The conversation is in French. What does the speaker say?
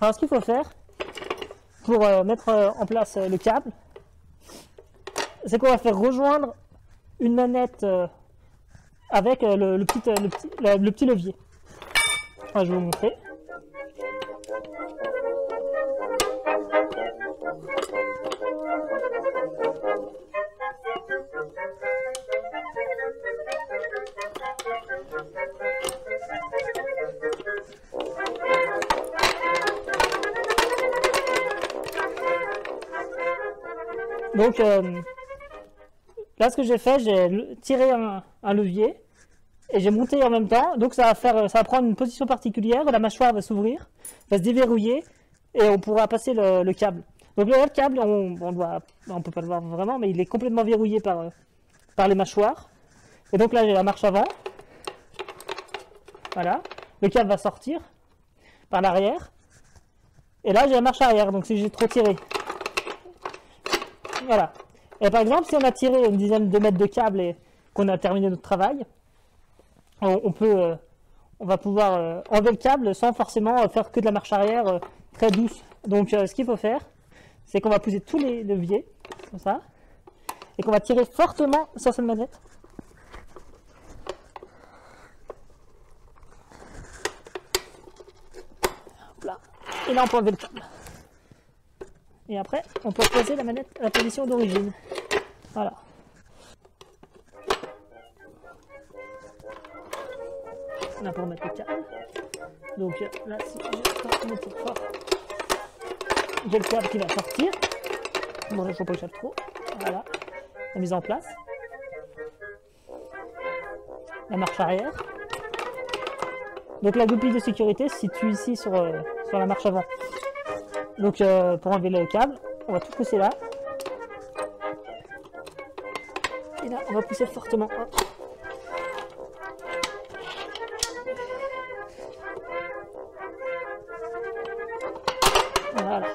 Alors ce qu'il faut faire pour euh, mettre euh, en place euh, le câble, c'est qu'on va faire rejoindre une manette avec le, petit, le, petit, le- petit levier. Alors, je vais vous montrer. Donc euh, là, ce que j'ai fait, j'ai tiré un, levier et j'ai monté en même temps. Donc ça va faire, ça va prendre une position particulière. La mâchoire va s'ouvrir, va se déverrouiller et on pourra passer le, le câble. Donc là, le câble, on, on doit, on peut pas le voir vraiment, mais il est complètement verrouillé par euh, par les mâchoires. Et donc là, j'ai la marche avant. Voilà, le câble va sortir par l'arrière. Et là, j'ai la marche arrière. Donc si j'ai trop tiré, voilà. Et par exemple, si on a tiré une dizaine de mètres de câble et qu'on a terminé notre travail, on, peut, euh, on va pouvoir euh, enlever le câble sans forcément euh, faire que de la marche arrière très douce. Donc, ce qu'il faut faire, c'est qu'on va poser tous les leviers, comme ça, et qu'on va tirer fortement sur cette manette. Hop. Et là, on peut enlever le câble. Et après, on peut reposer la manette à la position d'origine. Voilà. Là pour mettre le câble. Donc là, si je fort, j'ai le câble qui va sortir. Bon, je ne faut pas que j'aille trop. Voilà. La mise en place. La marche arrière. Donc la goupille de sécurité se situe ici sur, euh, sur la marche avant. Donc euh, pour enlever le câble, on va tout pousser là. Et là, on va pousser fortement. Voilà.